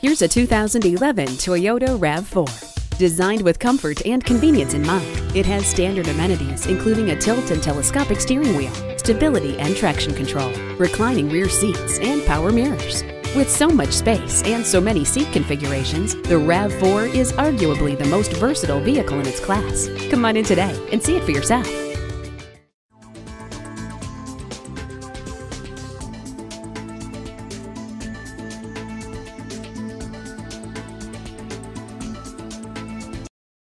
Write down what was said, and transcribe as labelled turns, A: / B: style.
A: Here's a 2011 Toyota RAV4. Designed with comfort and convenience in mind, it has standard amenities including a tilt and telescopic steering wheel, stability and traction control, reclining rear seats, and power mirrors. With so much space and so many seat configurations, the RAV4 is arguably the most versatile vehicle in its class. Come on in today and see it for yourself.